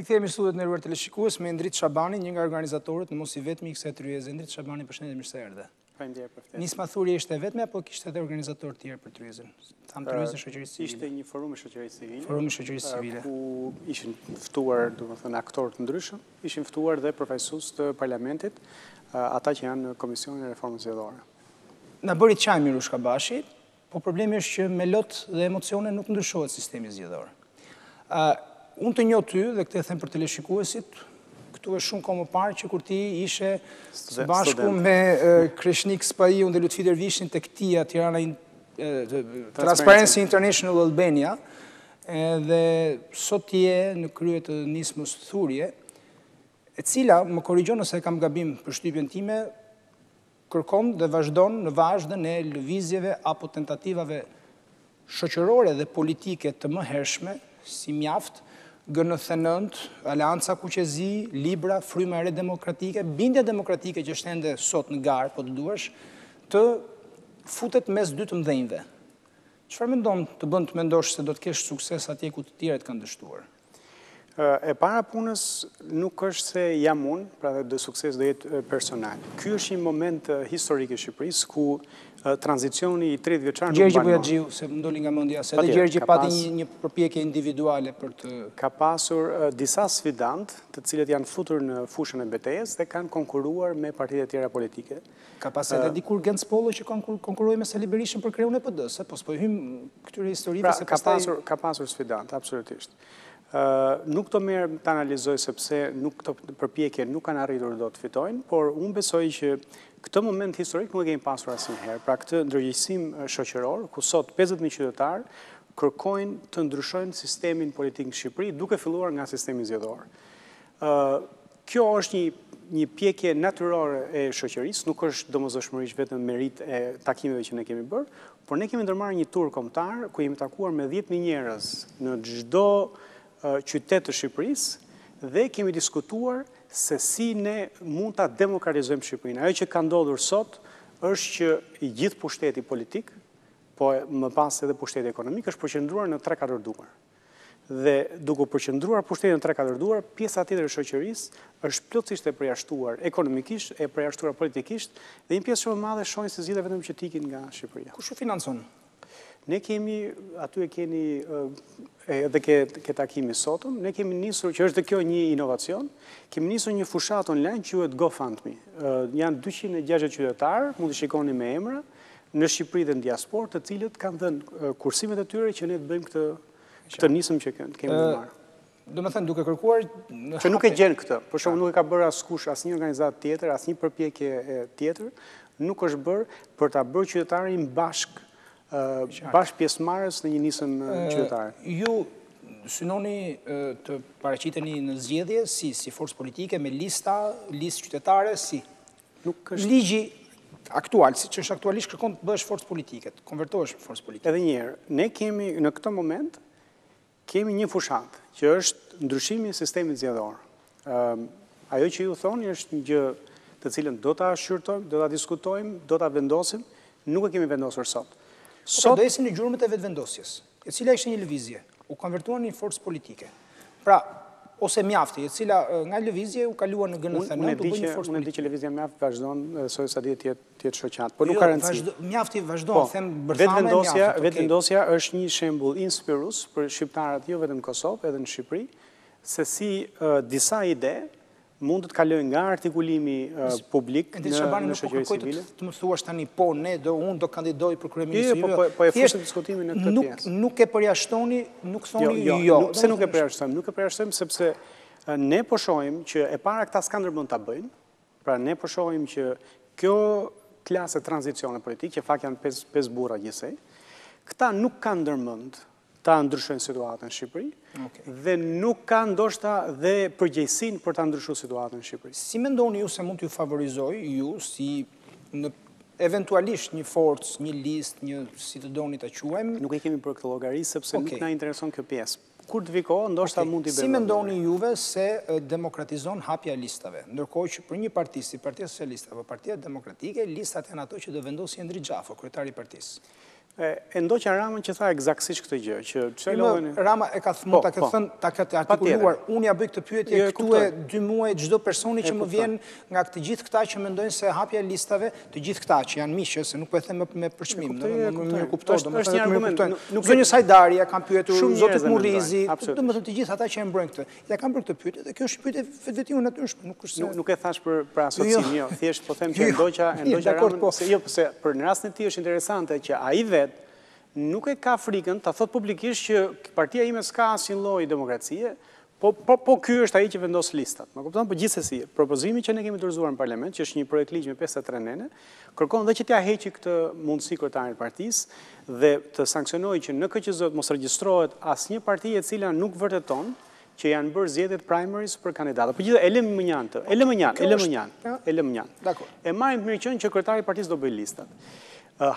Rikthehemi në studio të nderuar teleshikues me Endrit Shabani, një nga organizatorët në mos i vetëmi i kësaj tryeze. Endrit Shabani, përshëndetje mirë se erdhe. Nisma Thurje ishte e vetme, apo kishte edhe organizatorë të tjerë për tryezën? Thamë tryezë e shoqërisë civile. Ishte një forum i shoqërisë civile. Forum i shoqërisë civile. Ku ishin ftuar, domethënë, aktorë të ndryshëm, ishin ftuar dhe përfaqësues të parlamentit, ata që janë në Komisionin e Reformës Zgjedhore. Na bëri të qajmë Mirush Kabashi, Po problemi është që me lot dhe emocione nuk ndryshohet sistemi zgjedhor. Ë unë të njoh ty dhe këtë e them për teleshikuesit, këtu e shumë kohë më parë që kur ti ishe së bashku me Kreshnik Spahiun dhe Lutfi Dervishin tek TIA Tirana Transparency International Albania dhe sot je në krye të nismës Thurje, e cila, më korrigjo nëse e kam gabim përshtypjen time, kërkon dhe vazhdon në vazhdën e lëvizjeve apo tentativave shoqërore dhe politike të mëhershme, si Mjaft, G nëntëdhjetë e nëntë, Aleanca Kuq e Zi, Libra, Fryma e Re Demokratike, Bindja Demokratike që është ende sot në garë, po të duash, të futet mes dy të mëdhenjve. Çfarë mendon të bën të mendosh se do të kesh sukses atje ku të tjerët kanë dështuar? E para punës nuk është se jam unë, pra dhe dhe suksesi do jetë personal. Ky është një moment historik i Shqipërisë, ku tranzicioni 30-vjeçar nuk banon. Gjergj Bojaxhiu, se më doli nga mendja, se dhe Gjergji pati një përpjekje individuale për të... Ka pasur disa sfidantë, të cilët janë futur në fushën e betejës dhe kanë konkurruar me partitë e tjera politike. Ka pas edhe dikur Genc Pollo që konkurroi me Sali Berishën për kreun e PD-së, po s'po i hyjmë këtyre historive pra, se ka pasur... Ka pasur sfidantë, absolutisht. Nuk do marr të analizoj se pse nuk, këto përpjekje nuk kanë arritur dot të fitojnë, por unë besoj që këtë moment historik nuk e kemi pasur asnjëherë. Pra këtë ndërgjegjësim shoqëror, ku sot 50.000 qytetarë kërkojnë të ndryshojnë sistemin politik në Shqipëri, duke filluar nga sistemi zgjedhor. Kjo është një një pjekje natyrore e shoqërisë, nuk është domosdoshmërisht vetëm meritë e takimeve që ne kemi bërë, por ne kemi ndërmarrë një tur kombëtar ku jemi takuar me dhjetë mijë njerëz në çdo qytet të Shqipërisë dhe kemi diskutuar se si ne mund ta demokratizojmë Shqipërinë. Ajo që ka ndodhur sot është që i gjithë pushteti politik, po më pas edhe pushteti ekonomik është përqendruar në tre-katër duar. Dhe, duke u përqendruar pushteti në tre-katër duar, pjesa tjetër e shoqërisë është plotësisht e përjashtuar ekonomikisht, e përjashtuar politikisht, dhe një pjesë shumë e madhe shohin si zgjidhje vetëm që të ikin nga Shqipëria. Kush ju financon? Ne kemi, aty e keni edhe ke takimi i sotëm, ne kemi nisur, që është dhe kjo një inovacion, kemi nisur një fushatë online që quhet GoFundMe. Janë 260 qytetarë, mund t'i shikoni me emra, në Shqipëri dhe në diasporë, të cilët kanë dhënë kursimet e tyre që ne ta bëjmë këtë, këtë nismë që kemi, që kemi ndërmarrë. Domethënë, duke kërkuar... Që nuk e gjen këtë, për shembull nuk e ka bërë askush, asnjë organizatë tjetër, asnjë përpjekje tjetër, nuk është bërë për ta bërë qytetarin bashkë, bashkëpjesëmarrës në një nismë qytetare. Ju synoni të paraqiteni në zgjedhje si forcë politike me lista, listë qytetare, si? Nuk është... Ligji aktual, siç është aktualisht, kërkon të bëhesh forcë politike, të konvertohesh në forcë politike. Edhe një herë, ne kemi në këtë moment, kemi një fushatë, që është ndryshimi i sistemit zgjedhor. Ajo që ju thoni është një gjë të cilën do ta shqyrtojmë, do ta diskutojmë, do ta vendosim, nuk e kemi vendosur sot. Po, sot... Do ecim në gjurmët e Vetëvendosjes. e cila ishte një lëvizje, u konvertua në një forcë politike. Pra, ose Mjafti, e cila nga lëvizje kaloi në G99, u bë një forcë politike. Unë e di që lëvizja Mjaft vazhdon edhe sot e kësaj dite të jetë shoqatë, por nuk jo, ka rëndësi. Mjafti vazhdon, po, them bërthama e Mjaftit. Vetëvendosja është një shembull inspirues për shqiptarët, jo vetëm në Kosovë, edhe në Shqipëri, se si disa ide mund të të kalojnë nga artikulimi publik në shoqëri civile? Nuk kërkoj të të më thuash tani, po, ne do, unë do kandidoj për kryeministër jo, jo, po, po e fus diskutimin në këtë pjesë. Nuk e përjashtoni, nuk jo, thoni jo. Jo, jo, nuk e përjashtojmë, nuk e përjashtojmë, sepse ne po shohim që e para këta s'kanë ndërmend ta bëjnë, pra ne po shohim që kjo klasë e tranzicionit politik, që në fakt janë 5 burra gjithsej, këta nuk kanë ndërmend ta ndryshojnë situatën në Shqipëri, dhe nuk ka ndoshta dhe përgjegjësinë për ta ndryshu situatën në Shqipëri. Si mendoni ju se mund t'ju favorizojë ju si eventualisht një forcë, një listë, një si të doni ta quajmë? Nuk e kemi bërë këtë llogari sepse nuk na intereson kjo pjesë. Kur të vijë koha, ndoshta mund t'i bëjmë. Si mendoni juve se demokratizon hapja e listave, ndërkohë që për një parti si Partia Socialiste apo Partia Demokratike, listat janë ato që do vendosë Endri Xhafo, kryetari i partisë? E ndoqa Ramën që tha ekzaktësisht këtë gjë, që pse lodheni... Rama e ka thënë, mund ta ketë thënë, ta ketë artikuluar, unë ia bëj këtë pyetje këtu e dy muaj çdo personi që më vjen nga të gjithë këta që mendojnë se hapja e listave, të gjithë këta që janë miq, se nuk po e them me përçmim, më më më kupto, do më thënë të më kuptojnë. Zonjës Hajdari, ia kam pyetur, zotit Murrizi, domethënë të gjithë ata që e mbrojnë këtë. Ia kam bërë këtë pyetje, dhe kjo është pyetje vetvetiu e natyrshme, nuk është se... Nuk e thashë për jo. asocimin, jo, thjesht po them që e ndoqa, e ndoqa Ramën, po. se jo, përse po por në rastin e tij është interesante që ai vetë nuk e ka frikën, ta thotë publikisht që partia ime s'ka asnjë lloj demokracie, po, po, po ky është ai që vendos listat. Më kupton, por po gjithsesi, propozimi që ne kemi dorëzuar në parlament, që është një projektligj me 53 nene, Kërkon dhe që t'ja heqi këtë mundësi kryetarit të partisë dhe të sanksionojë që në KQZ të mos regjistrohet asnjë parti e cila nuk vërteton që janë bërë zgjedhjet primaries për kandidatët. Po gjithë e lëmë mënjanë, e lëmë mënjanë, e lëmë mënjanë, e lëmë mënjanë. E marrim të mirëqenë që kryetari i partisë do bëjë listat.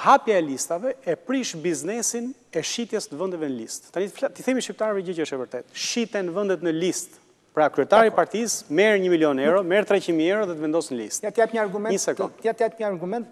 Hapja e listave e prish biznesin e shitjes të vendeve në listë. Tani t'i themi shqiptarëve gjë që është e vërtetë. Shiten vendet në listë. Pra, kryetari i partisë merr një milion euro, merr treqind mijë euro dhe të vendos në listë. Ja të jap një argument. Një sekond. Ja të jap një argument,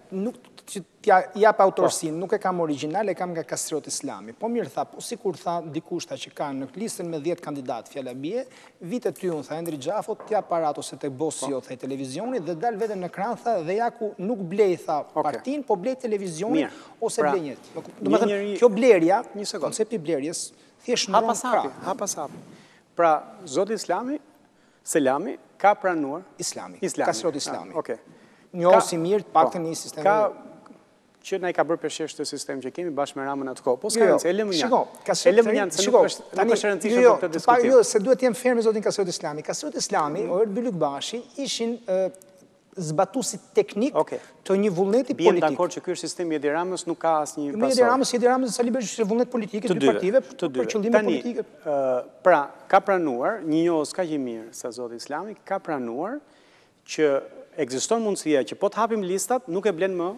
që t'ja jap po. autorësinë, nuk e kam origjinal, e kam nga Kastriot Islami. Po mirë tha, po sikur tha dikush tha që ka në listën me 10 kandidatë fjala bie, vi te ty unë tha Endri Xhafo, t'jap paratë ose tek bosi po. jo te televizioni dhe dal vetëm në ekran tha dhe ja ku nuk blej tha okay. partin, po blej televizionin ose pra, blej njëtë. Domethënë, kjo blerja, koncepti i blerjes, thjesht ndërron krah. Hap pas hapi, hap pas hapi. Pra, zoti Islami, Selami, ka pranuar... Islami, Kastriot Islami. Ah, oke. Njohës i mirë i këtij sistemi... Po, që na i ka bërë peshqesh këtë sistem që kemi bashkë me Ramën atë kohë. Po s'ka jo, rëndësi, e lëmë mënjanë. Shiko, Kastri... E lëmë mënjanë, se nuk është, nuk është e rëndësishme jo, për këtë diskutim. Jo, se duhet të jem fer me zotin Kastriot Islami. Kastriot Islami, Oerd Bylykbashi, ishin zbatuesit teknikë të një vullneti politik. Biem dakord që ky është sistemi i Edi Ramës, nuk ka asnjë pasojë. Jo i Edi Ramës, i Edi Ramës dhe Sali Berishës, është vullnet politik i dy partive për qëllime politike. Të dyve, të dyve. Pra, ka pranuar, një njohës kaq i mirë sa zoti Islami, ka pranuar që ekziston mundësia që po të hapim listat, nuk e blen më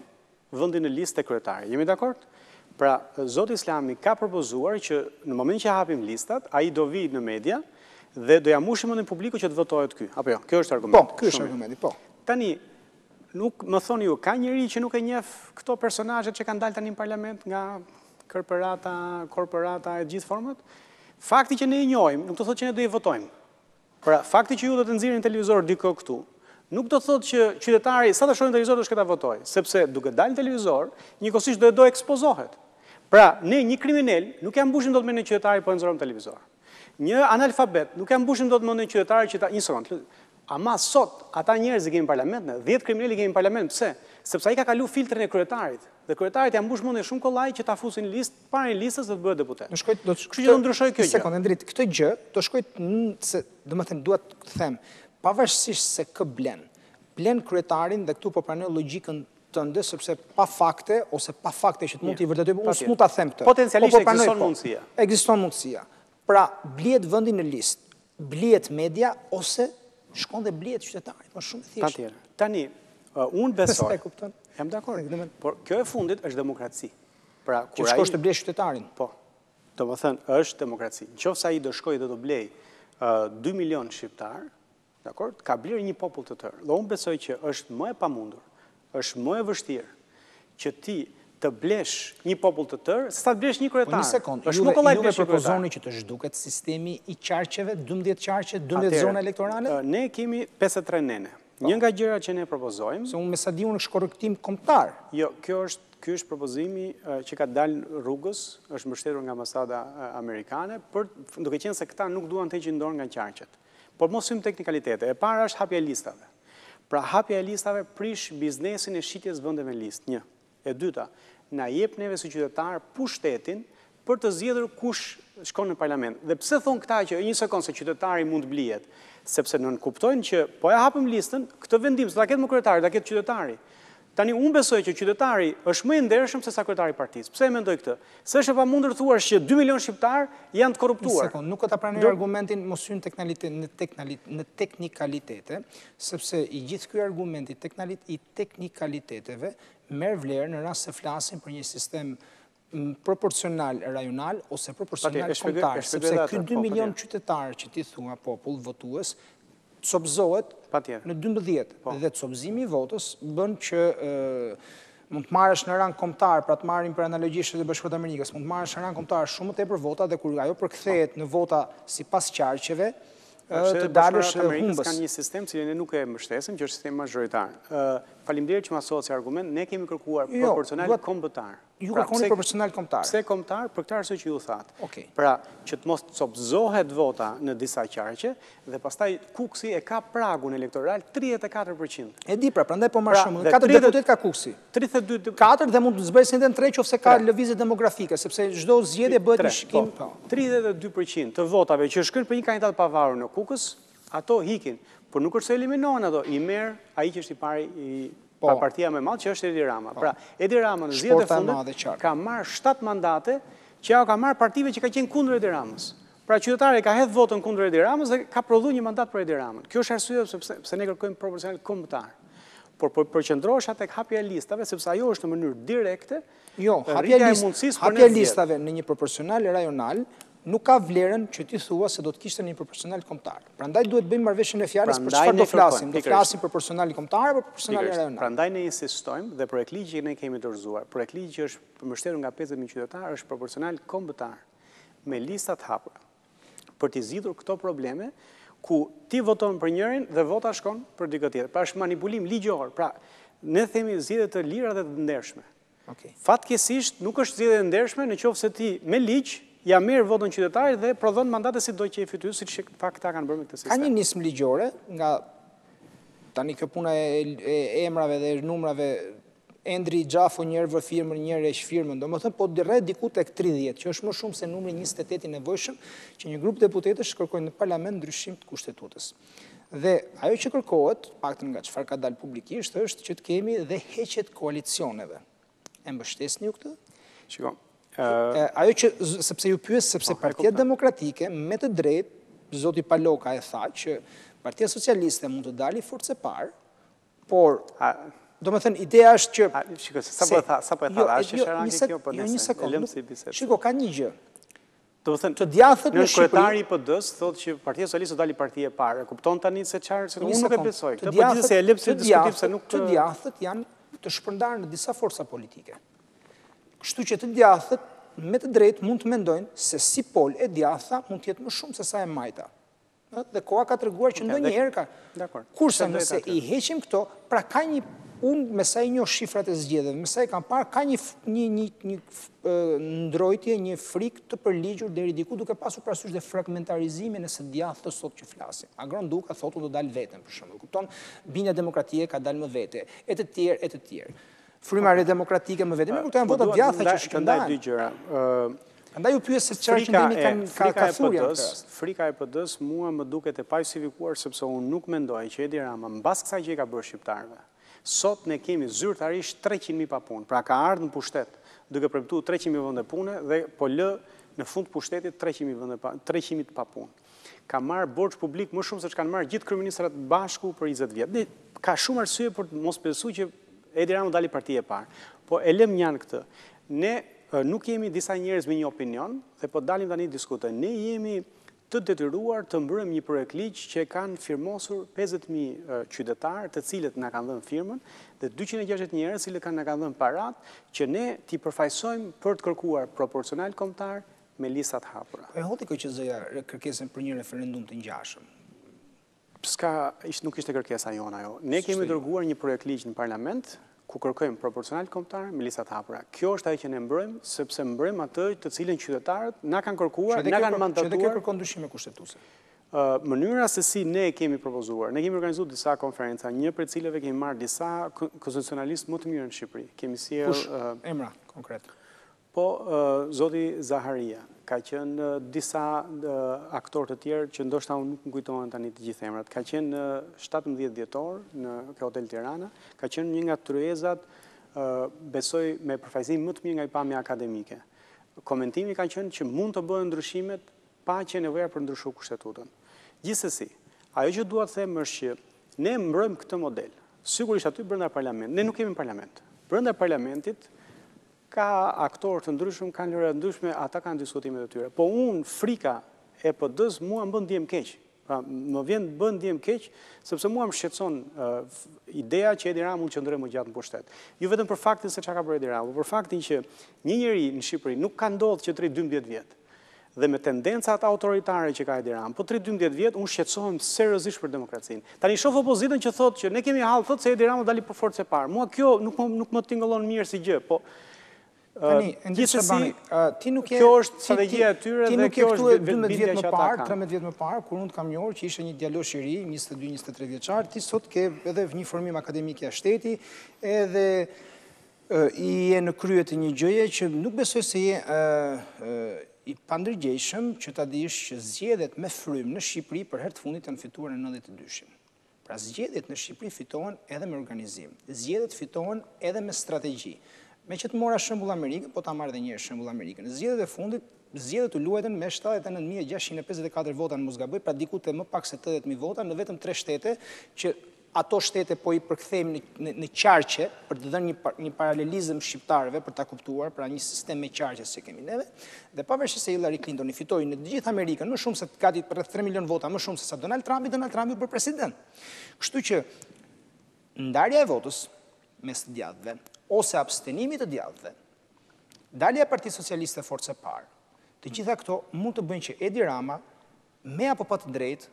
vendin në listë te kryetari. Jemi dakord? Pra, zoti Islami ka propozuar që në moment që hapim listat, ai do vijë në media dhe do ja mbushi mendjen publikut që të votohet ky. Apo jo? Kjo është argumenti. Po, ky është argumenti, po. Tani, nuk më thoni ju, ka njeri që nuk e njef këto personazhe që kanë dalë tani në parlament nga kërpërata, korporata e të gjithë format? Fakti që ne i njohim, nuk do të thotë që ne do i votojmë. Pra, fakti që ju do të nxirrni në televizor dikë këtu, nuk do të thotë që qytetari sa ta shohë në televizor do të shkojë ta votojë, sepse duke dalë në televizor, njëkohësisht do e do ekspozohet. Pra, ne një kriminel nuk ja mbushim dot mendjen qytetarit po e nxorëm në televizor. Një analfabet nuk ja mbushim dot mendjen qytetarit që ta një sekond, ama sot ata njerëz i kemi në parlament ne, 10 kriminelë i kemi në parlament, pse? Sepse ai ka kalu filtrin e kryetarit dhe kryetarit ja mbush mendjen shumë kollaj që ta fusi në listë Para një listës do të bëhet deputet. Kështu që do ndryshojë kjo gjë. Një sekundë, Endri, te kjo gjë do shkoj se domethënë duhet të them, pavarësisht se kë blen, blen kryetarin dhe këtu po pranoj logjikën tënde, sepse pa fakte, ose pa fakte që të mund t'i vërtetoj, unë s'mund ta them këtë. Potencialisht po, po ekziston po. mundësia. Ekziston mundësia. Pra, blihet vendi në listë, blihet media, ose shkon dhe blihet qytetari, po shumë thjesht. Patjetër. Tani, uh, unë besoj. Jam dakord, por kjo e fundit është demokraci. Pra, kur ai... Që të shkosh të blesh qytetarin. Po. Do më thënë, është demokraci. Në qoftë se ai do shkojë dhe do blejë 2 milion shqiptarë, dakord, ka blerë një popull të tërë. Dhe unë besoj që është më e pamundur, është më e vështirë që ti të blesh një popull të tërë, sesa të blesh një kryetar. Po një sekundë, është më kollaj të blesh një kryetar. që të zhduket sistemi i qarqeve, 12 qarqe, 12 zona elektorale? Ne kemi 53 nene. Një nga gjërat që ne propozojmë... Se unë me sa di unë është korrektim kombëtar. Jo, kjo është ky është propozimi që ka dalë rrugës, është mbështetur nga ambasada amerikane, por duke qenë se këta nuk duan të heqin dorë nga qarqet. Por mos hyjmë në teknikalitete. E para është hapja e listave. Pra hapja e listave prish biznesin e shitjes vendeve në listë, një. E dyta, na jep neve si qytetarë pushtetin për të zgjedhur kush shkon në parlament. Dhe pse thonë këta që një sekond se qytetari mund të blihet? Sepse nënkuptojnë që po e hapim listën, këtë vendim s'do ta ketë më kryetari, do ta ketë qytetari. Tani unë besoj që qytetari është më i ndershëm se sa kryetari i partisë. Pse e mendoj këtë? Se është e pamundur të thuash që dy milionë shqiptarë janë të korruptuar. Një sekond, nuk do ta pranoj argumentin mos hyjmë në teknikalitete, sepse i gjithë ky argument i teknikaliteteve Merr vlerë në rast se flasim për një sistem proporcional rajonal ose proporcional kombëtar, sepse ky 2 po, milion po, qytetarë që ti thua popull votues, copëzohet në 12, po. dhe copëzimi i votës bën që mund të marrësh në rang kombëtar, pra të marrim për analogji Shtetet e Bashkuara të Amerikës, mund të marrësh në rang kombëtar shumë më tepër vota dhe kur ajo përkthehet në vota sipas qarqeve, të dalësh e humbës. Ka një sistem që ne nuk e mbështesim, që është sistem mazhoritar. Faleminderit që ma sollët si argument, ne kemi kërkuar jo, proporcional kombëtar. Ju pra, kërkoni proporcional kombëtar. Pse kombëtar, për këtë arsye që ju thatë. Pra, që të mos të copëzohet vota në disa qarqe, dhe pastaj Kukësi e ka pragun elektoral 34%. E di pra, prandaj po marr pra, shumë, 4 deputetë ka Kukësi. tridhjetë e dy, tridhjetë e katër dhe mund të zbresë edhe në tre qoftë se ka lëvizje demografike, sepse çdo zgjedhje bëhet një shikim. Po, po. Tridhjetë e dy për qind të votave që shkojnë për një kandidat pavarur në Kukës, ato ikin. Por nuk është se eliminohen ato, i merr ai që është i pari i po. pa partia më e madhe që është Edi Rama. Po. Pra, Edi Rama në zgjedhjet e fundit ka marrë shtatë mandate që ua ka marrë partive që kanë qenë kundër Edi Ramës. Pra qytetari ka hedh votën kundër Edi Ramës dhe ka prodhu një mandat për Edi Ramën. Kjo është arsyeja pse ne kërkojmë proporcional kombëtar. Por po përqendrohesha tek hapja e listave sepse ajo është në mënyrë direkte jo, hapja e mundësisë për hapja e listave në një proporcional rajonal nuk ka vlerën që ti thua se do të kishte në një proporcional kombëtar. Prandaj duhet të bëjmë marrëveshjen e fjalës për çfarë do flasim, do flasim për proporcional kombëtar apo proporcional rajonal. Prandaj ne insistojmë dhe projektligji që ne kemi dorëzuar, projektligji që është mbështetur nga 50.000 qytetarë është proporcional kombëtar. me lista të hapura për t'i zgjidhur këto probleme ku ti voton për njërin dhe vota shkon për dikë tjetër. Pra është manipulim ligjor. Pra ne themi zgjedhje të lira dhe të ndershme. Okay. Fatkeqësisht nuk është zgjedhje e ndershme në qoftë se ti me ligj ia merr votën qytetarit dhe prodhon mandate si do qejfi yt, siç fakt këta kanë bërë me këtë sistem. Ka një nismë ligjore nga tani kjo puna e, e, e emrave dhe numrave Endri Xhafo, njëri vë firmën njëri heq firmën domethënë po rreth diku tek tridhjetë, që është më shumë se numri njëzet e tetë i nevojshëm që një grup deputetësh të kërkojnë në parlament ndryshim të kushtetutës dhe ajo që kërkohet të paktën nga çfarë ka dalë publikisht është që të kemi dhe heqje të koalicioneve e mbështesni ju këtë shiko ajo që sepse ju pyes sepse po, partia demokratike me të drejtë zoti Paloka e tha që partia socialiste mund të dali forcë e parë Por, domethënë, ideja është që... Shiko, sapo e tha, sapo e tha, a është që sharangi kjo, po nëse, e lëmë si bisedë. Shiko, ka një gjë. Domethënë, të djathtët në Shqipëri... Nënkryetari i PD-së thotë që partia socialiste do dali partia e parë, e kupton tani se çfarë, se unë nuk e besoj. Të po djathtët, të djathtët janë të shpërndarë në disa forca politike. Kështu që të djathtët, me të drejtë, mund të mendojnë se si pol e djathta mund të jetë më shumë se sa e majta. Dhe koha ka treguar që ndonjëherë ka. Kurse nëse i heqim këto, pra ka një unë me sa i njoh shifrat e zgjedhjeve, me sa i kam parë, ka një një një një ndrojtje, një frikë të përligjur deri diku duke pasur parasysh dhe fragmentarizimin e së djathtë sot që flasim. Agron Duka thotë unë do dal vetëm për shembull. Kupton? Bindja demokratike ka dalë më vete e të tjerë e të tjerë. Fryma re demokratike më vete, po, këto janë po, vota të djathta që shpërndahen. dy gjëra. Andaj ju pyes se çfarë qëndrimi kanë ka ka Thurja në këtë rast. Frika e PD-së mua më duket e pajustifikuar sepse unë nuk mendoj që Edi Rama mbas kësaj që i ka bërë shqiptarëve. Sot ne kemi zyrtarisht 300.000 të papunë. Pra ka ardhur në pushtet duke premtuar 300.000 vende pune dhe po lë në fund të pushtetit 300.000 vende pa 300.000 të papunë. ka marrë borxh publik më shumë se ç'kanë marrë gjithë kryeministrat bashkë për 20 vjet. Dhe ka shumë arsye për të mos besuar që Edi Rama do dali parti e parë. Po e lëmë mënjanë këtë. Ne nuk jemi disa njerëz me një opinion dhe po dalim tani të diskutojmë. Ne jemi të detyruar të mbrojmë një projektligj që e kanë firmosur 50.000 qytetarë të cilët na kanë dhënë firmën dhe 260 njerëz të cilët kanë na kanë dhënë paratë që ne t'i përfaqësojmë për të kërkuar proporcional kombëtar, me lista të hapura. Pse e hodhi KQZ-ja kërkesën për një referendum të ngjashëm? S'ka, nuk ishte kërkesa jonë ajo. Ne kemi dërguar një projektligj në parlament, ku kërkojmë proporcional kombëtar me lista të hapura. Kjo është ajo që ne mbrojmë, sepse mbrojmë atë të cilën qytetarët na kanë kërkuar, na kanë mandatuar. Që edhe kjo kërkon ndryshime kushtetuse. Mënyra se si ne kemi propozuar, ne kemi organizu disa konferenca, një prej të cilave kemi marrë disa konstitucionalistë më të mirë në Shqipëri. Kemi sjellë... Kush? Emra, konkret. Po, zoti Zaharia, ka qenë disa aktorë të tjerë që ndoshta unë nuk më kujtohen tani të gjithë emrat. Ka qenë në 17 dhjetor në kjo hotel Tirana, ka qenë një nga tryezat besoj me përfaqësim më të mirë nga pikëpamja akademike. Komentimi ka qenë që mund të bëhen ndryshimet pa qenë nevoja për ndryshu kushtetutën. Gjithsesi, ajo që dua të them është që ne mbrojmë këtë model. Sigurisht aty brenda parlament, ne nuk jemi parlament. Brenda parlamentit Ka aktorë të ndryshëm, kanë lojëra të ndryshme, ata kanë diskutimet e tyre. Po unë, frika e PD-së, mua më bën të ndihem keq. Pra, më vjen bën të ndihem keq, sepse mua më shqetëson ideja që Edi Rama mund të qëndrojë më gjatë në pushtet. Jo vetëm për faktin se ça ka bërë Edi Rama, po për faktin që një njeri në Shqipëri nuk ka ndodhë që të rrijë 12 vjet. dhe me tendencat autoritare që ka Edi Rama, po të rrijë dymbëdhjetë vjet unë shqetësohem seriozisht për demokracinë. Tani shoh opozitën që thotë që ne kemi hall thotë se Edi Rama del forcë e parë. Mua kjo nuk më nuk më tingëllon mirë si gjë, po Tani, gjithsesi, ti nuk je kjo është strategjia e tyre dhe kjo është vetë 12 vjet më parë, 13 vjet më parë kur unë të kam njohur që ishe një djalosh i ri, 22-23 vjeçar, ti sot ke edhe një formim akademik jashtë shteti, edhe Je në krye të një gjëje që nuk besoj se je i pandërgjegjshëm që ta dish që zgjedhjet me frymë në Shqipëri për herë të fundit janë fituar në 92-shin. Pra zgjedhjet në Shqipëri fitohen edhe me organizim. Zgjedhjet fitohen edhe me strategji. Meqë të mora shembull Amerikën, po ta marr dhe një herë shembull Amerikën. Në zgjedhjet e fundit, zgjedhjet u luajtën me 79.654 vota në mos gaboj, pra diku te më pak se 80.000 vota në vetëm tre shtete që ato shtete po i përkthejmë në qarqe për të dhënë një paralelizëm shqiptarëve për ta kuptuar, pra një sistem me qarqe që kemi neve. Dhe pavarësisht se Hillary Clinton i fitoi në të gjithë Amerikën më shumë se gati rreth 3 milionë vota më shumë se sa Donald Trumpi, Donald Trumpi u bë president. Kështu që ndarja e votës mes të djathtëve ose abstenimi të djathtëve, dalja e Partisë Socialiste forcë e parë, të gjitha këto mund të bëjnë që Edi Rama Me apo pa të drejtë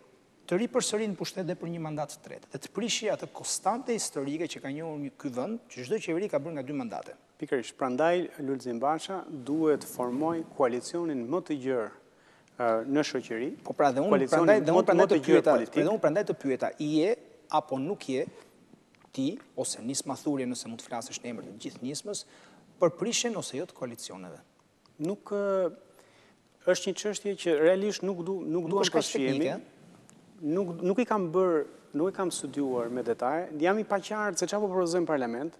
të rrijë përsëri në pushtet dhe për një mandat të tretë dhe të prishi atë konstante historike që ka njohur ky vend që çdo qeveri ka bërë nga dy mandate. Pikërisht, prandaj Lulzim Basha duhet të formojë koalicionin më të gjerë në shoqëri, koalicionin më të gjerë politik. Po pra dhe unë prandaj dhe unë prandaj të pyeta, dhe unë prandaj të pyeta, je apo nuk je ti ose Nisma Thurje nëse mund të flasësh në emër të gjithë Nismës për prishjen ose jo të koalicioneve? Nuk është një çështje që realisht nuk duhet përshqemi, nuk i kam bërë, nuk i kam studiuar me detaje, jam i paqartë se ça po propozojnë në parlament,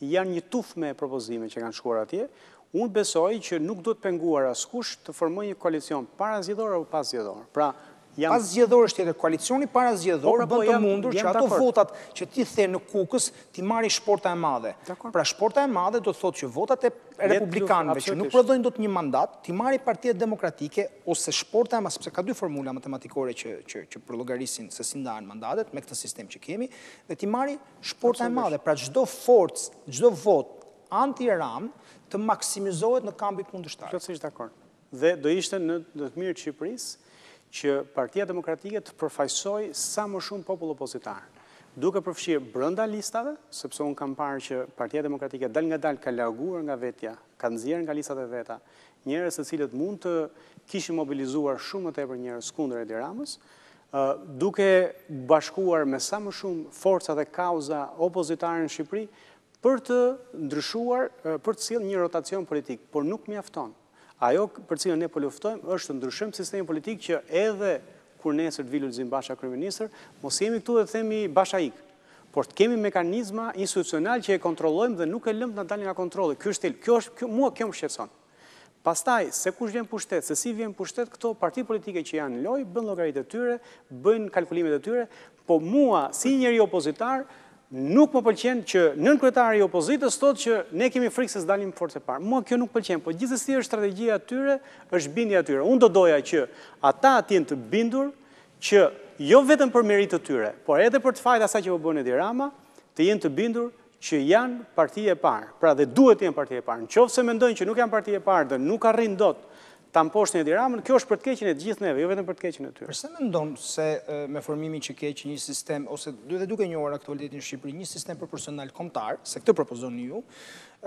janë një tufë me propozime që kanë shkuar atje, unë besoj që nuk duhet penguar askush të formojë një koalicion parazgjedhor apo paszgjedhor. Pra, Paszgjedhor është tjetër, koalicioni parazgjedhor bën të mundur që ato votat që ti the në Kukës, t'i marrë shporta e madhe. Pra shporta e madhe do të thotë që votat e republikanëve që nuk prodhojnë dot një mandat, t'i marrë Partia Demokratike ose shporta e madhe, sepse ka dy formula matematikore që përllogarisin se si ndahen mandatet me këtë sistem që kemi, dhe t'i marrë shporta e madhe. Pra çdo forcë, çdo votë anti-Ramë të maksimizohet në kampin kundërshtar. Kjo si është dakord. Dhe do ishte në të mirë të Shqipërisë që Partia Demokratike të përfaqësojë sa më shumë popull opozitar, duke përfshirë brenda listave, sepse unë kam parë që Partia Demokratike dalngadalë ka larguar nga vetja, ka nxjerrë nga listat e veta njerëz të cilët mund të kishin mobilizuar shumë më tepër njerëz kundër Edi Ramës, duke bashkuar me sa më shumë forca dhe kauza opozitare në Shqipëri për të ndryshuar, për të sjellë një rotacion politik, por nuk mjafton. Ajo për të cilën ne po luftojmë është të ndryshojmë sistemin politik që edhe kur nesër të vijë Lulzim Basha kryeministër, mos jemi këtu dhe të themi Basha ik. Por të kemi mekanizma institucional që e kontrollojmë dhe nuk e lëmë të na dalë nga kontrolli. Ky është, kjo është, mua kjo më shqetëson. Pastaj, se kush vjen në pushtet, se si vjen në pushtet, këto parti politike që janë në lojë, bëjnë llogaritë e tyre, bëjnë kalkulimet e tyre, po mua si njeri opozitar, Nuk më pëlqen që nënkryetari i opozitës thotë që ne kemi frikë se s'dalim forcë e parë. Mua kjo nuk pëlqen, po gjithsesi është strategjia e tyre, është bindja e tyre. Unë do doja që ata të jenë të bindur që jo vetëm për meritë të tyre, por edhe për faj të asaj që po bën Edi Rama, të jenë të bindur që janë parti e parë. Pra dhe duhet të jenë parti e parë. Në qoftë se mendojnë që nuk janë parti e parë dhe nuk arrijnë dot ta mposhtin Edi Ramën, kjo është për të keqen e të gjithë neve, jo vetëm për të keqen e tyre. Përse mendon se me formimin që ke që një sistem, ose dhe duke njohur aktualitetin në Shqipëri, një sistem proporcional kombëtar, se këtë propozoni ju,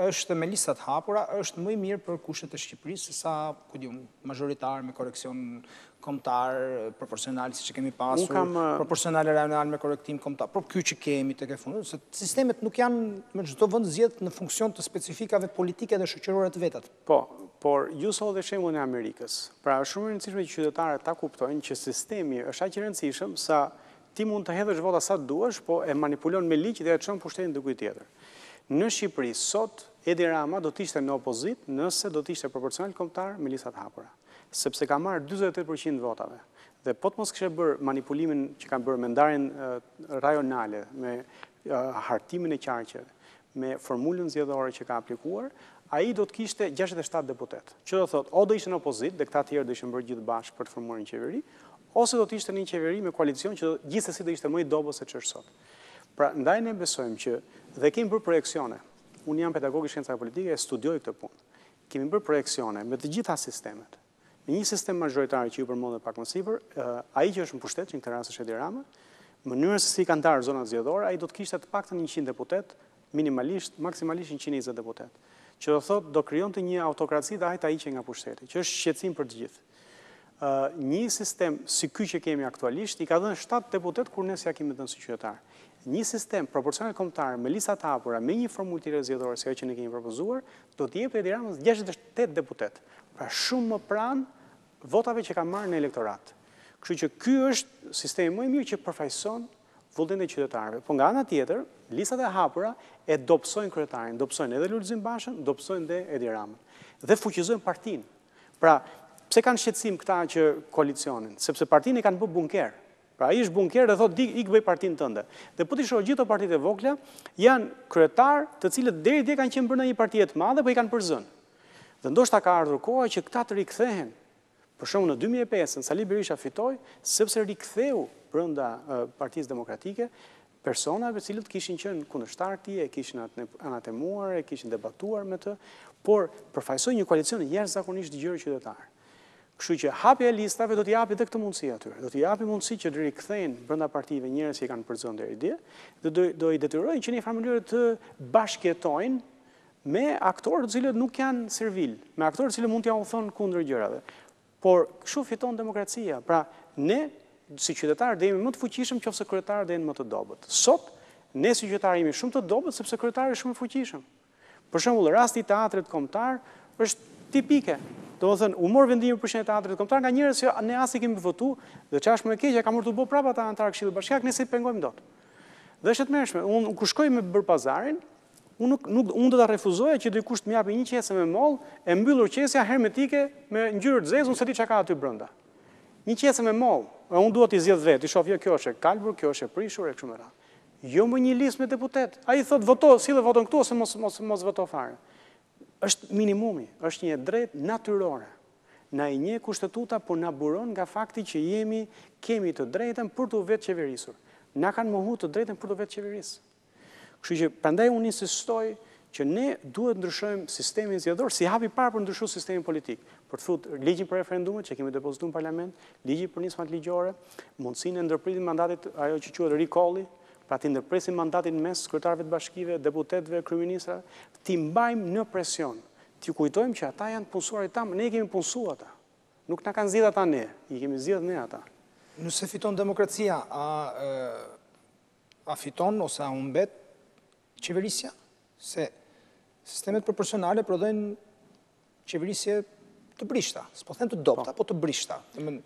është me lista të hapura, është më i mirë për kushtet e Shqipërisë, se sa, ku di unë, mazhoritar me korreksion kombëtar, proporcional, siç e kemi pasur, proporcional rajonal me korrektim kombëtar, apo ky që kemi tek e fundit, se sistemet nuk janë, çdo vend zgjedh në funksion të specifikave politike dhe shoqërore të vetat. Po, por ju sollët shembullin e Amerikës. Pra është shumë e rëndësishme që qytetarët ta kuptojnë që sistemi është aq i rëndësishëm sa ti mund të hedhësh vota sa të duash, po e manipulon me ligj dhe e çon pushtetin dikujt tjetër. Në Shqipëri sot Edi Rama do të ishte në opozitë nëse do të ishte proporcional kombëtar me lista të hapura, sepse ka marrë dyzet e tetë për qind të votave. Dhe po të mos kishte bërë manipulimin që kanë bërë me ndarjen rajonale, me hartimin e qarqeve, me formulën zgjedhore që ka aplikuar, ai do të kishte gjashtëdhjetë e shtatë deputetë. Që do të thotë, o do ishte në opozitë dhe këta të tjerë do ishin bërë gjithë bashkë për të formuar një qeveri, ose do të ishte në një qeveri me koalicion që gjithsesi do ishte më i dobët se ç'është sot. Prandaj ne besojmë që dhe kemi bërë projeksione. Unë jam pedagog i shkencave politike e studioj këtë punë. Kemi bërë projeksione me të gjitha sistemet. Në një sistem mazhoritar që ju përmendët pak më sipër, ai që është në pushtet, që në këtë rast është Edi Rama, mënyrën se si kanë ndarë zonat zgjedhore, ai do të kishte të paktën 100 deputet, minimalisht, maksimalisht 120 deputet. Që do thotë, do krijonte një autokraci dhe ai s'do hiqej nga pushteti, që është shqetësim për të gjithë. Një sistem si ky që kemi aktualisht i ka dhënë 7 deputet kur ne s'ia kemi dhënë si qytetar. Një sistem proporcional kombëtar me lista të hapura, me një formulë tjetër zgjedhore se ajo që ne kemi propozuar, Do t'i jepte Edi Ramës gjashtëdhjetë e tetë deputetë, pra shumë më pranë votave që ka marrë në elektorat. Kështu që ky është sistemi më i mirë që përfaqëson vullnetin e qytetarëve. Po nga ana tjetër, listat e hapura e dobësojnë kryetarin, dobësojnë edhe Lulzim Bashën, dobësojnë dhe Edi Ramën. Dhe fuqizojnë partinë. Pra, pse kanë shqetësim këta që koalicionin? Sepse partinë e kanë bë bunker. Pra është bunker dhe thotë di ik bëj partinë tënde. Dhe po t'i shohësh gjithë këto partitë e vogla janë kryetarë të cilët deri dje kanë qenë brenda një partie të madhe po i kanë përzënë. Dhe ndoshta ka ardhur koha që këta të rikthehen. Për shembull në dy mijë e pesë, Sali Berisha fitoi sepse riktheu brenda Partisë Demokratike persona të cilët kishin qenë kundërshtarë të tij, e kishin anatemuar, e kishin debatuar me të, por përfaqësoi një koalicion jashtëzakonisht të gjerë qytetar. Kështu që hapja e listave do t'i japë edhe këtë mundësi atyre. Do t'i japë mundësi që të rikthejnë brenda partive njerëz që i kanë përzënë deri dje dhe do, do i detyrojnë që në një farë mënyre të bashkëjetojnë me aktorë të cilët nuk janë servil, me aktorë të cilët mund t'ua thonë kundër gjërave. Por, kështu fiton demokracia. Pra, ne, si qytetarë, do jemi më të fuqishëm qoftë se kryetarët do jenë më të dobët. Sot, ne si qytetarë jemi shumë të dobët sepse kryetari është shumë i fuqishëm. Për shembull, rasti i Teatrit Kombëtar është tipike. Domethënë, u mor vendimi për shembjen e Teatrit Kombëtar nga njerëz që ne as i kemi votu dhe çfarë është më e keqja, kanë për t'u bërë prapë ata anëtarë Këshillit Bashkiak, ne s'e pengojmë dot. Dhe është e tmerrshme. Unë kur shkoj me bërë pazarin, Unë nuk, nuk unë do ta refuzoja që dikush të më japë një qese me mollë, e mbyllur qesja hermetike me ngjyrë të zezë, unë s'e di çka ka aty brenda. Një qese me mollë, e unë dua t'i zgjedh vetë, i shoh jo kjo është e kalbur, kjo është e prishur e kështu me radhë. Jo më një listë me deputet. Ai thotë voto, sille votën këtu ose mos mos mos voto fare. Është minimumi, është një e drejtë natyrore. Na e njeh kushtetuta, por na buron nga fakti që jemi kemi të drejtën për t'u vetëqeverisur. Na kanë mohu të drejtën për t'u vetëqeverisë. Kështu që prandaj unë insistoj që ne duhet të ndryshojmë sistemin zgjedhor si hapi i parë për të ndryshu sistemin politik. Për të thotë ligjin për referendumet që kemi depozituar në parlament, ligji për nismat ligjore, mundësinë e ndërprerjes mandatit ajo që quhet rikolli, pra t'i ndërpresim mandatin mes kryetarëve të bashkive, deputetëve, kryeministrave, t'i mbajmë në presion. T'i kujtojmë që ata janë të punësuarit tanë, ne i kemi punësu ata. Nuk na kanë zgjedh ata ne, i kemi zgjedh ne ata. Nëse fiton demokracia, a A fiton ose a humbet qeverisja? Se sistemet proporcionale prodhojnë qeverisje të brishta, s'po them të dobta, po të brishta. Domthon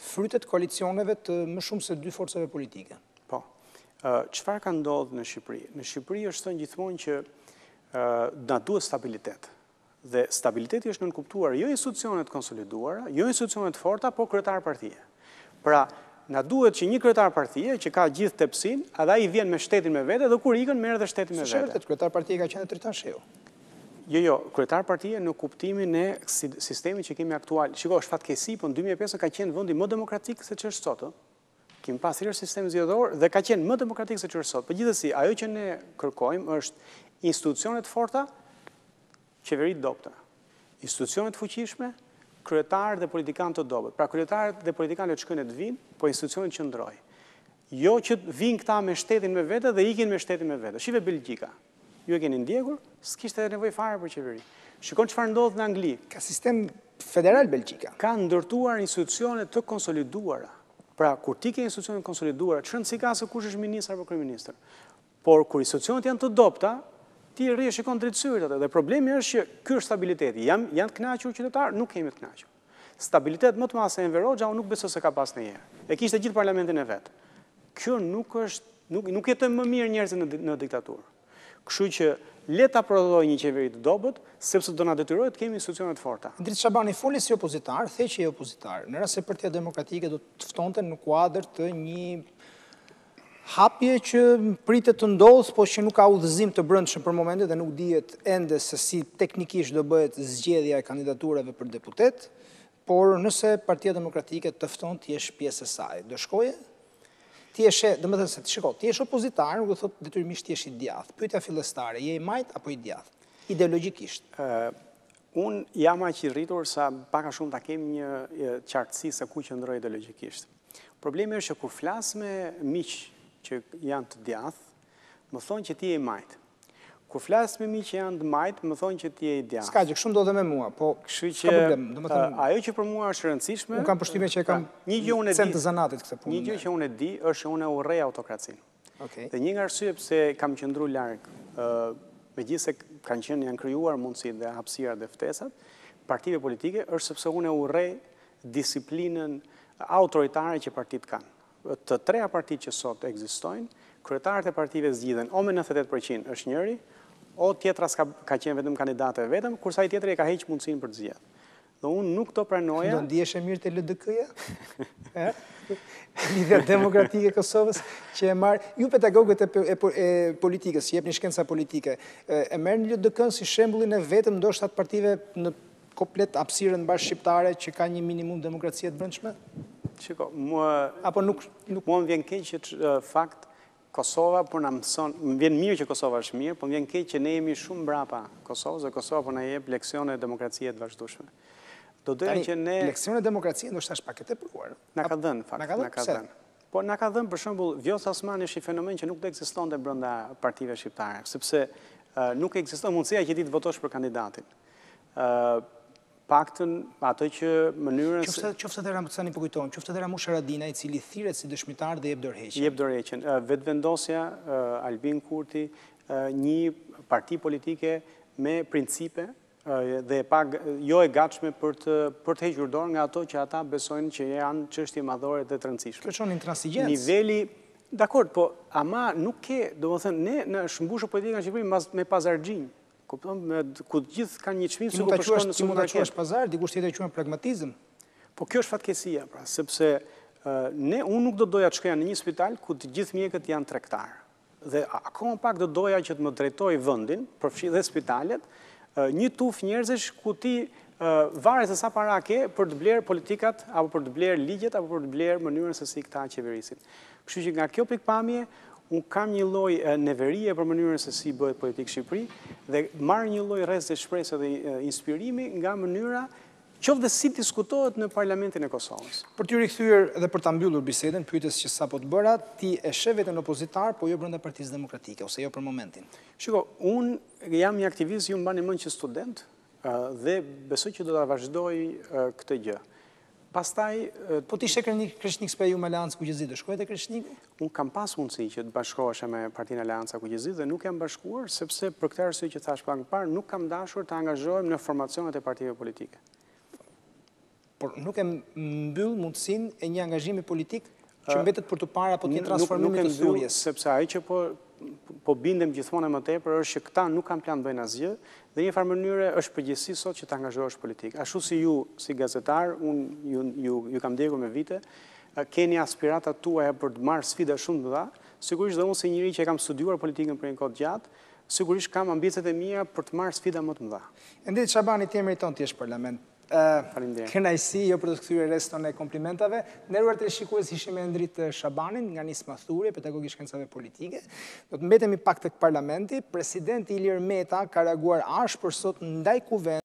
frytet koalicioneve të më shumë se dy forcave politike. Po. Çfarë ka ndodhur në Shqipëri? Në Shqipëri është thënë gjithmonë që na duhet stabilitet. Dhe stabiliteti është nënkuptuar jo institucione të konsoliduara, jo institucione të forta, por kryetar partie. Pra, na duhet që një kryetar partie që ka gjithë tepsinë, edhe ai vjen me shtetin me vete dhe kur ikën merr edhe shtetin me vete. S'është e vërtetë, kryetar partie ka qenë Tritan Shehu. Jo, jo, kryetar partie në kuptimin e sistemit që kemi aktual. Shiko, është fatkeqësi, po në dy mijë e pesë ka qenë vendi më demokratik se ç'është sot, ë? Kemi pas një sistem zgjedhor dhe ka qenë më demokratik se ç'është sot. Përgjithësi, ajo që ne kërkojmë është institucione të forta, qeveri të dobta. Institucione të fuqishme, kryetarë dhe politikanë të dobët. Pra kryetarë dhe politikanë të shkojnë e të vijnë, po institucioni të qëndrojë. Jo që vijnë këta me shtetin me vete dhe ikin me shtetin me vete. Shihe Belgjika. Ju e keni ndjekur? S'kishte nevojë fare për qeveri. Shikon çfarë ndodh në Angli. Ka sistem federal Belgjika. Ka ndërtuar institucione të konsoliduara. Pra, kur ti ke institucione të konsoliduara, ç'rëndësi ka se kush është ministër apo kryeministër. Por kur institucionet janë të dobëta, ti rri e shikon drejt e në sy atë. Dhe problemi është që ky është stabiliteti. A janë të kënaqur qytetarë, nuk kemi të kënaqur. Stabilitet më të madh se Enver Hoxha unë nuk besoj se ka pas ndonjëherë. E kishte gjithë parlamentin e vet. Kjo nuk është, nuk nuk jetojnë më mirë njerëzit në në diktaturë. Kështu që le ta prodhojë një qeveri të dobët, sepse do na detyrojë të kemi institucione të forta. Endrit Shabani, fole si opozitar, the që je opozitar. Në rast se Partia Demokratike do të ftonte në kuadër të një Hapje që pritet të ndodhë, por që nuk ka udhëzim të brendshëm për momentin dhe nuk dihet ende se si teknikisht do bëhet zgjedhja e kandidaturave për deputetë, por nëse Partia Demokratike të fton të jesh pjesë e saj, do shkoje? Të jesh, domethënë se shiko, të jesh opozitar, nuk do thotë detyrimisht të jesh i djathtë. Pyetja fillestare, je i majtë apo i djathtë? Ideologjikisht. Unë jam aq i rritur sa pak a shumë ta kem një qartësi se ku qëndroj ideologjikisht. Problemi është që kur flas me miq që janë të djathtë, më thonë që ti je i majtë. Kur flas me miq që janë të majtë, më thonë që ti je i djathtë. S'ka gjë, kështu ndodh edhe me mua, po s'ka problem. Domethënë, ajo që për mua është e rëndësishme, unë kam përshtypjen që e kam një gjë unë e di, një gjë që unë e di është që unë e urrej autokracinë. Dhe një nga arsyet pse kam qëndru larg, me gjithë se kanë qenë janë krijuar mundësitë dhe hapësirat dhe ftesat, partive politike është sepse unë e urrej disiplinën autoritare që partitë kanë. Të treja partitë që sot ekzistojnë, kryetarët e partive zgjidhen o me 98% është njëri, o tjetra s'ka qenë vetëm kandidate e vetme, kur ai tjetri e ka hequr mundësinë për të zgjedh. Dhe unë nuk të pranoj... Do ndiheshe mirë te LDK-ja? Lidhja Demokratike e Kosovës që e marrë... Ju pedagogët e politikës, që jepni shkenca politike, e merrni LDK-në si shembullin e vetëm ndoshta të partive në komplet hapësirën mbarëshqiptare që ka një minimum demokracie të brendshme? Shiko, mua... Apo nuk... Mua më vjen keq që fakt Kosova po na mëson, më vjen mirë që Kosova është mirë, po më vjen keq që ne jemi shumë mbrapa Kosovës dhe Kosova po na jep leksione demokracie të vazhdueshme. Do doja që ne Tani, leksione demokracie ndoshta është pak e tepruar. Na ka dhënë fakt, na ka dhënë. Na ka dhënë. Po na ka dhënë për shembull Vjosa Osmani është një fenomen që nuk do ekzistonte brenda partive shqiptare, sepse nuk ekziston mundësia që ti të votosh për kandidatin. Ë paktën ato që mënyrën se... Qoftë edhe Ramë, tani po kujtohem, qoftë edhe Ramush Haradinaj, i cili thirret si dëshmitar dhe jep dorëheqjen. Jep dorëheqjen. Vetëvendosja, Albin Kurti, një parti politike me principe dhe e pa, jo e gatshme për të, për të hequr dorë nga ato që ata besojnë që janë çështje madhore dhe të rëndësishme. Kjo çon intransigjencë. Niveli, dakord, po ama nuk ke, domethënë ne na është mbushur politika në Shqipëri me pazarxhinj. Kupton, ku të gjithë kanë një çmim që nuk përshkon në supermarket. Ti mund ta quash pazar, dikush tjetër e quan pragmatizëm. Po kjo është fatkeqësia, pra, sepse ne unë nuk do doja të shkoja në një spital ku të gjithë mjekët janë tregtarë. Dhe akoma më pak do doja që të më drejtojë vendin, përfshi dhe spitalet, një tufë njerëzish ku ti varet se sa para ke për të blerë politikat, apo për të blerë ligjet, apo për të blerë mënyrën se si këta qeverisin. Kështu që nga kjo pikëpamje, unë kam një lloj neverie për mënyrën se si bëhet politikë Shqipëri dhe marr një lloj rreze shprese dhe inspirimi nga mënyra qoftë dhe si diskutohet në Parlamentin e Kosovës. Për t'ju rikthyer dhe për ta mbyllur bisedën, pyetjes që sapo të bëra, ti e sheh veten opozitar, po jo brenda Partisë Demokratike, ose jo për momentin? Shiko, unë jam një aktivist, ju mbani mend që student, dhe besoj që do ta vazhdoj këtë gjë. Pastaj, po të ishte Kreshnik, Kreshnik Spahiu me Aleancën Kuqezi, do shkoje te Kreshniku? Unë kam pas mundësi që të bashkohesha me Partinë Aleanca Kuqezi dhe nuk jam bashkuar sepse për këtë arsye që thashë pak më parë, nuk kam dashur të angazhohem në formacionet e partive politike. Por nuk e mbyll mundësinë e një angazhimi politik Që mbetet për t'u parë apo të një transformimi të thurjes. Sepse ajo që po, po bindem gjithmonë e më tepër është që këta nuk kanë plan të bëjnë asgjë dhe një farë mënyre është përgjegjësi sot që të angazhohesh politik. Ashtu si ju, si gazetar, unë ju, ju, ju kam ndjekur me vite, keni aspiratat tuaja për të marrë sfida shumë të mëdha, sigurisht dhe unë si njeri që e kam studiuar politikën për një kohë të gjatë, sigurisht kam ambiciet e mia për të marrë sfida më të mëdha. Endri Shabani, ti emri tonë ti është parlament, Kënaqësi jo për të kthyer reston e komplimentave. Të nderuar teleshikues, ishim me Endrit Shabanin nga Nisma Thurje, pedagog i shkencave politike. Do të mbetemi pak tek parlamenti. Presidenti Ilir Meta ka reaguar ashpër sot ndaj kuvendit.